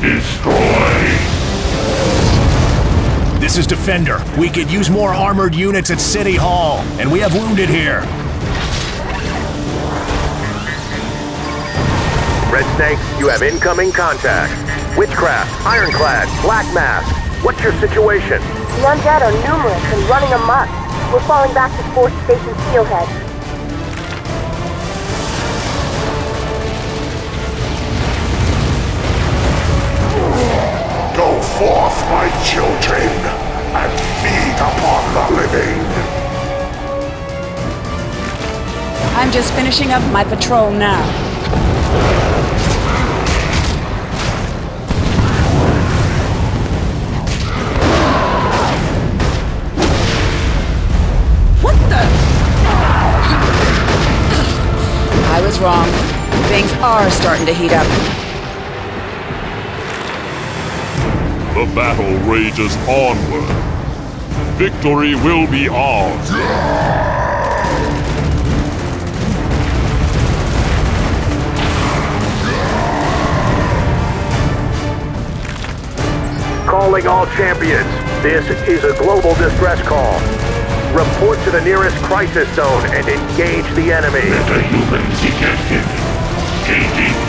Destroy! Is Defender. We could use more armored units at City Hall, and we have wounded here. Red Snake, you have incoming contact. Witchcraft, Ironclad, Black Mask. What's your situation? The undead are numerous and running amok. We're falling back to Fourth Station Steelhead. Go forth, my children, I'm just finishing up my patrol now. What the? I was wrong. Things are starting to heat up. The battle rages onward. Victory will be ours. Calling all champions. This is a global distress call. Report to the nearest crisis zone and engage the enemy. Meta-humans. Changing targeting lock.